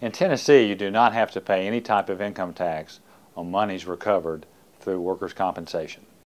In Tennessee, you do not have to pay any type of income tax on monies recovered through workers' compensation.